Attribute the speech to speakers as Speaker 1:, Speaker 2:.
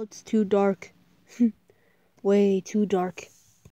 Speaker 1: It's too dark. Way too dark.